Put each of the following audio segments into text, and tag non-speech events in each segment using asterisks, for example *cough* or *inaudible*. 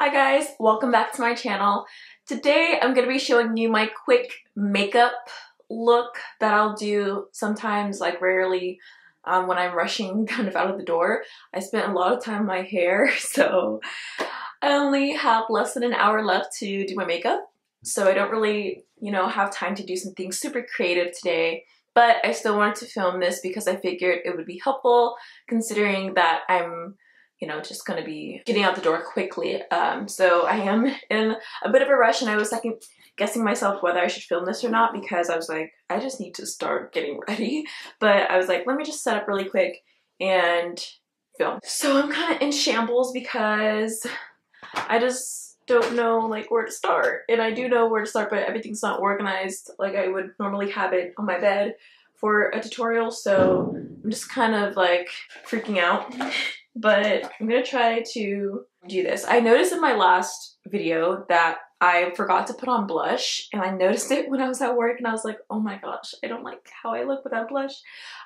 Hi guys, welcome back to my channel. Today I'm going to be showing you my quick makeup look that I'll do sometimes, like rarely, um, when I'm rushing *laughs* kind of out of the door. I spent a lot of time on my hair, *laughs* so I only have less than an hour left to do my makeup. So I don't really, you know, have time to do something super creative today. But I still wanted to film this because I figured it would be helpful considering that I'm you know, just gonna be getting out the door quickly. Um, so I am in a bit of a rush and I was second guessing myself whether I should film this or not because I was like, I just need to start getting ready. *laughs* But I was like, let me just set up really quick and film. So I'm kind of in shambles because I just don't know like where to start. And I do know where to start, but everything's not organized like I would normally have it on my bed for a tutorial. So I'm just kind of like freaking out *laughs* but I'm gonna try to do this. I noticed in my last video that I forgot to put on blush and I noticed *laughs* it when I was at work and I was like, oh my gosh, I don't like how I look without blush.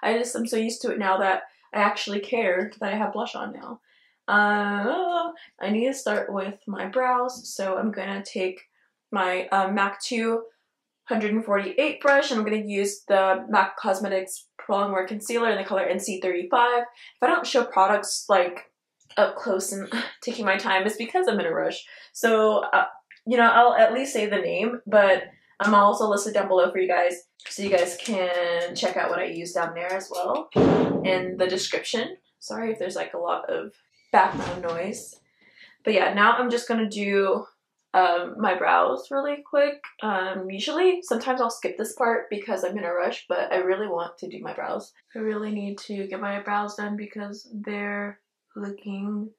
I just, I'm so used to it now that I actually care that I have blush on now. Uh, I need to start with my brows, so I'm gonna take my uh, MAC 2 148 brush and I'm going to use the MAC Cosmetics Pro Longwear Concealer in the color NC35. If I don't show products like up close and *laughs* taking my time, it's because I'm in a rush. So, uh, you know, I'll at least say the name, but I'm also listed down below for you guys so you guys can check out what I use down there as well in the description. Sorry if there's like a lot of background noise. But yeah, now I'm just going to do um, my brows really quick. Um, usually, sometimes I'll skip this part because I'm in a rush, but I really want to do my brows. I really need to get my brows done because they're looking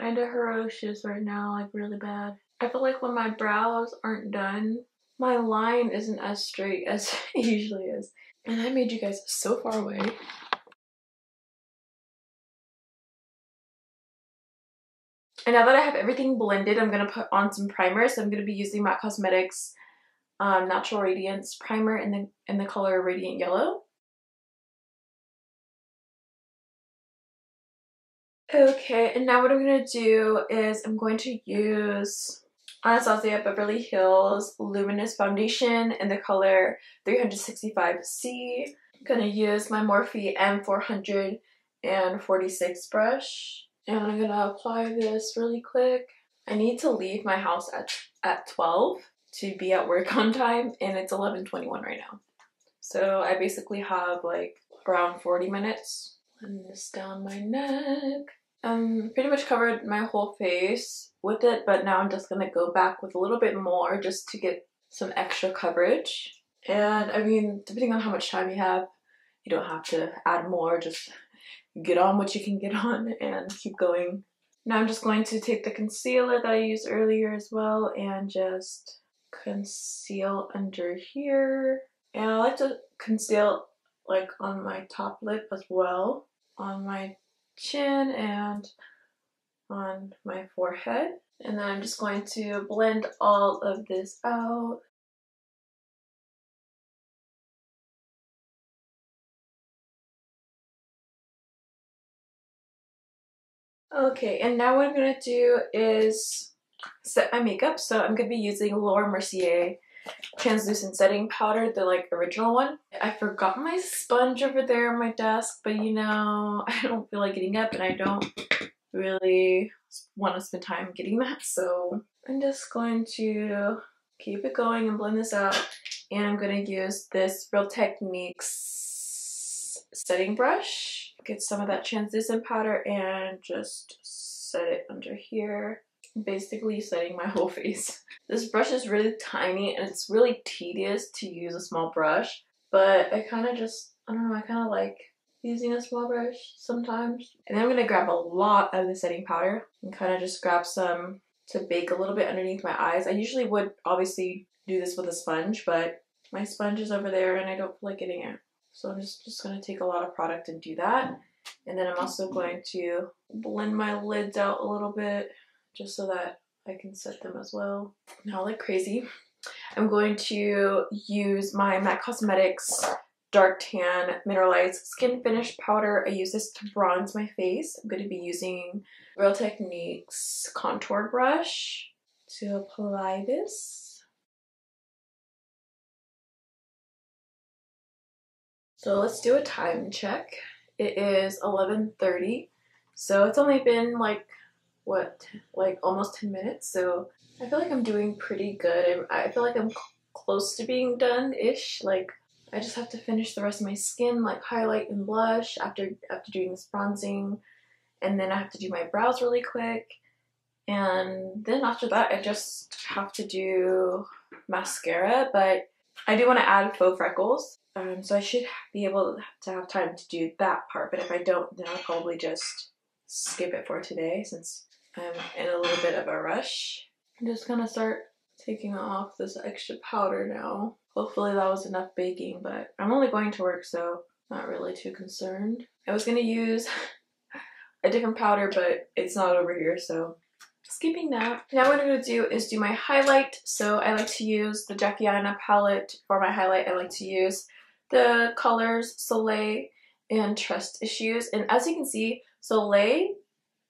kind of ferocious right now, like really bad. I feel like when my brows aren't done, my line isn't as straight as *laughs* it usually is. And I made you guys so far away. And now that I have everything blended, I'm going to put on some primer. So I'm going to be using MAC Cosmetics um, Natural Radiance Primer in the, in the color Radiant Yellow. Okay, and now what I'm going to do is I'm going to use Anastasia Beverly Hills Luminous Foundation in the color 365C. I'm going to use my Morphe M446 brush. And I'm gonna apply this really quick. I need to leave my house at, at 12 to be at work *laughs* on time and it's 11.21 right now. So I basically have like around 40 minutes. And this down my neck. I'm pretty much covered my whole face with it, but now I'm just gonna go back with a little bit more just to get some extra coverage. And I mean, depending on how much time you have, you don't have to add more, just get on what you can get on *laughs* and keep going. Now I'm just going to take the concealer that I used earlier as well and just conceal under here. And I like to conceal like on my top lip as well, on my chin and on my forehead. And then I'm just going to blend all of this out. Okay, and now what I'm going to do is set my makeup. So I'm going to be using Laura Mercier translucent setting powder, the like original one. I forgot my sponge over there on my desk, but you know, *laughs* I don't feel like getting up and I don't really want to spend time getting *laughs* that. So I'm just going to keep it going and blend this out. And I'm going to use this Real Techniques setting brush get some of that translucent powder and just set it under here basically setting my *laughs* whole face. This brush is really tiny and it's really tedious to use a small brush, but I kind of just, I don't know, I kind of like using a small brush sometimes. And then I'm going to grab a lot of the setting powder and kind of just grab some to bake a little bit underneath my eyes. I usually would obviously do this with a sponge, but my sponge is over there and I don't feel like getting it. So I'm just, just going to take a lot of product and do that. And then I'm also going to blend my lids out a little bit just so that I can set them as well. Now like crazy. I'm going to use my MAC Cosmetics Dark Tan Mineralized Skin Finish Powder. I use this to bronze my face. I'm going to be using Real Techniques contour brush to apply this. So let's do a time check. It is 11.30, so it's only been like, what, like almost 10 minutes, so I feel like I'm doing pretty good. I feel like I'm close to being done-ish, like I just have to finish the rest of my skin, like highlight and blush after after doing this bronzing. And then I have to do my brows really quick. And then after that, I just have to do mascara. But I do want to add faux freckles. Um, so I should be able to have time to do that part. But if I don't, then I'll probably just skip it for today since I'm in a little bit of a rush. I'm just gonna start taking off this extra powder now. Hopefully that was enough baking, but I'm only going to work, so not really too concerned. I was gonna use *laughs* a different powder, but it's not over here, so skipping that. Now what I'm gonna do is do my highlight. So I like to use the Jackie Aina palette for my highlight. I like to use the colors Soleil and Trust Issues. And as you can see, Soleil,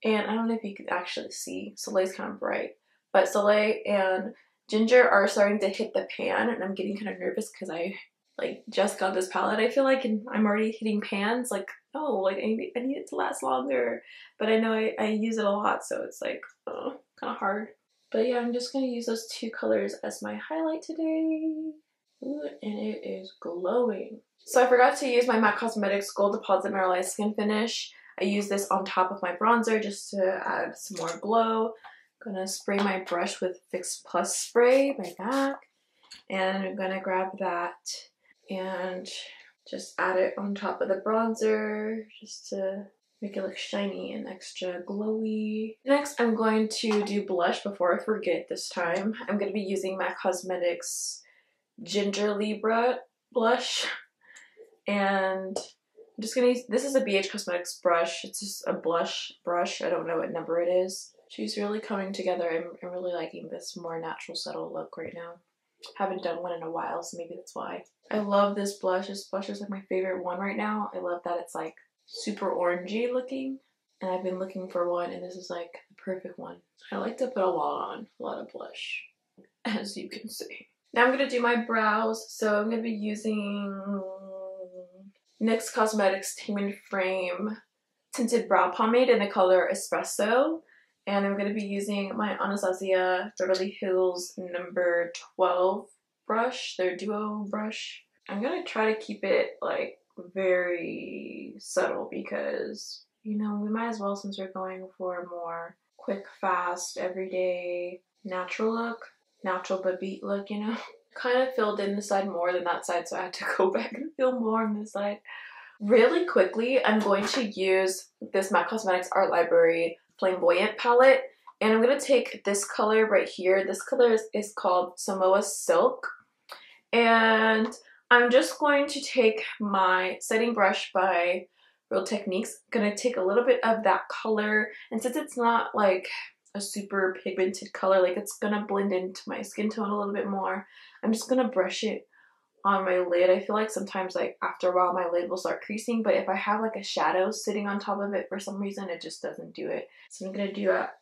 and I don't know if you can actually see, Soleil's kind of bright, but Soleil and Ginger are starting to hit the pan and I'm getting kind of nervous because I like just got this palette I feel like and I'm already hitting pans like oh like I need, I need it to last longer. But I know I, I use it a lot so it's like oh, kind of hard. But yeah I'm just going to use those two colors as my highlight today. Ooh, and it is glowing. So I forgot to use my MAC Cosmetics Gold Deposit Mineralized Skin Finish. I use this on top of my bronzer just to add some more glow. I'm gonna spray my brush with Fix Plus spray, my MAC, and I'm gonna grab that and just add it on top of the bronzer just to make it look shiny and extra glowy. Next, I'm going to do blush before I forget this time. I'm going to be using MAC Cosmetics Gingerly blush. And I'm just going to use, this is a BH Cosmetics brush. It's just a blush brush. I don't know what number it is. She's really coming together. I'm, I'm really liking this more natural subtle look right now. Haven't done one in a while, so maybe that's why. I love this blush. This blush is like my favorite one right now. I love that it's like super orangey looking. And I've been looking for one, and this is like the perfect one. I like to put a lot on, a lot of blush, *laughs* as you can see. Now I'm going to do my brows, so I'm going to be using NYX Cosmetics Tame and Frame Tinted Brow Pomade in the color Espresso and I'm going to be using my Anastasia Beverly Hills number 12 brush, their duo brush. I'm going to try to keep it like very subtle because, you know, we might as well since we're going for a more quick, fast, everyday, natural look, natural but beat look, you know. *laughs* kind of filled in the side more than that side so I had to *laughs* go back and fill more on this side. Really quickly, I'm going to use this MAC Cosmetics Art Library Flame-Boyant palette. And I'm going to take this color right here. This color is, is called Samoa Silk. And I'm just going to take my setting brush by Real Techniques. I'm going to take a little bit of that color. And since it's not like a super pigmented color, like it's going to blend into my skin tone a little bit more, I'm just going to brush it on my lid. I feel like sometimes like after a while my lid will start creasing, but if I have like a shadow sitting on top of it for some reason, it just doesn't do it. So I'm to do that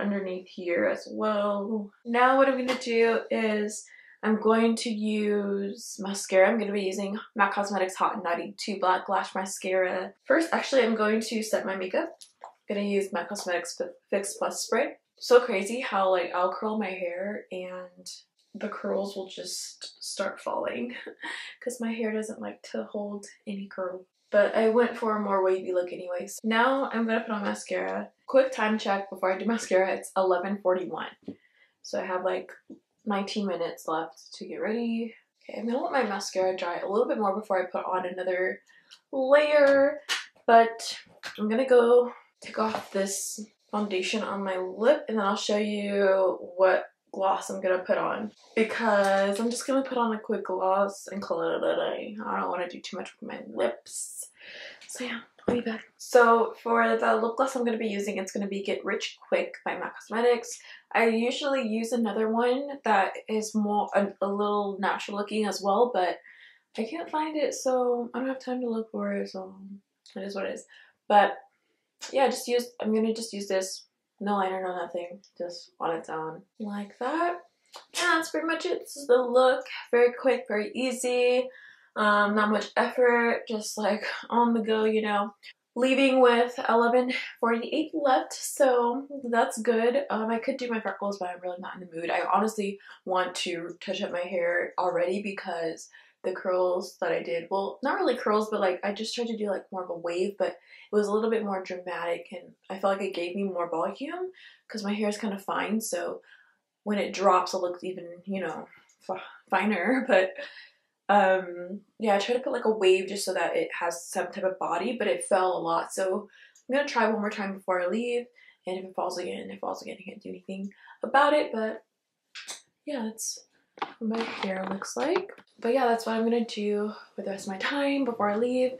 underneath here as well. Now what I'm to do is I'm going to use mascara. I'm going to be using MAC Cosmetics Haute and Naughty Too Black Lash Mascara. First, actually, I'm going to set my makeup. I'm going to use MAC Cosmetics Fix Plus Spray. So crazy how like I'll curl my hair and the curls will just start falling *laughs* because my hair doesn't like to hold any curl. But I went for a more wavy look anyways. Now I'm going to put on mascara. Quick time check before I do *laughs* mascara. It's 11.41. So I have like 19 minutes left to get ready. Okay, I'm going to let my mascara dry a little bit more before I put on another layer. But I'm going to go take off this foundation on my lip and then I'll show you what gloss I'm gonna put on because I'm just gonna put on a quick gloss and call it a day. I don't want to do too much with my lips. So yeah, I'll be back. So for the lip gloss I'm gonna be using, it's gonna be Get Rich Quick by MAC Cosmetics. I usually use another one that is more a, a little natural looking as well, but I can't find it, so I don't have time to look for it, so it is what it is. But yeah, just use, I'm gonna just use this, no liner, no nothing, just on its own, like that. And that's pretty much it. This is the look, very quick, very easy, um, not much effort, just like *laughs* on the go, you know leaving with 11.48 left, so that's good. Um, I could do my freckles, but I'm really not in the mood. I honestly want to touch up my hair already because the curls that I did, well, not really curls, but like I just tried to do like more of a wave, but it was a little bit more dramatic and I felt like it gave me more volume because my hair is kind of fine, so when it drops it looks even, you know, finer, *laughs* but um, yeah, I tried to put like a wave just so that it has some type of body, but it fell a lot. So I'm gonna try one more time before I leave. And if it falls again, it falls again. I can't do anything about it, but yeah, that's what my hair looks like. But yeah, that's what I'm gonna do with the rest of my time before I leave.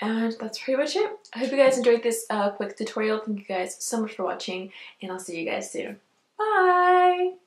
And that's pretty much it. I hope you guys enjoyed this uh, quick tutorial. Thank you guys so much for watching, and I'll see you guys soon. Bye!